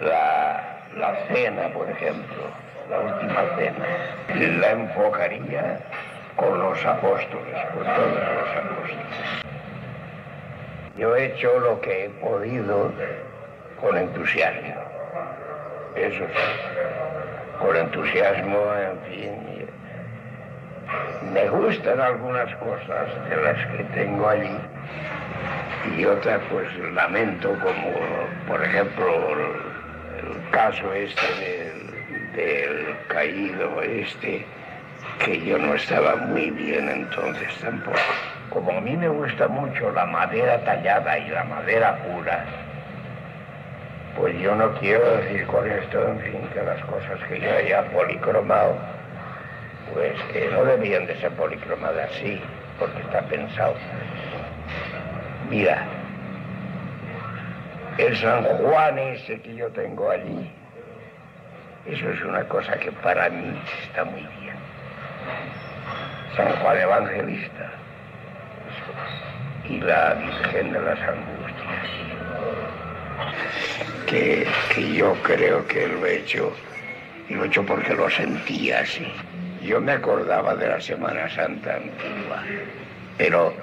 la, la cena, por ejemplo, la última cena, la enfocaría con los apóstoles, con todos los apóstoles. Yo he hecho lo que he podido con entusiasmo. Eso sí, con entusiasmo, en fin. Me gustan algunas cosas de las que tengo allí y otras pues lamento como por ejemplo el, caso este del, caído este que yo no estaba muy bien entonces tampoco. Como a mí me gusta mucho la madera tallada y la madera pura, pues yo no quiero decir con esto, en fin, que las cosas que yo haya policromado, pues que no debían de ser policromadas así, porque está pensado. Mira, el San Juan ese que yo tengo allí, eso es una cosa que para mí está muy bien. San Juan Evangelista y la Virgen de las Angustias, que, que yo creo que lo he hecho, y lo he hecho porque lo sentía así. Yo me acordaba de la Semana Santa antigua, pero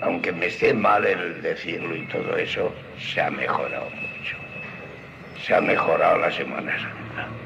aunque me esté mal el decirlo y todo eso, se ha mejorado mucho. Se ha mejorado la Semana Santa.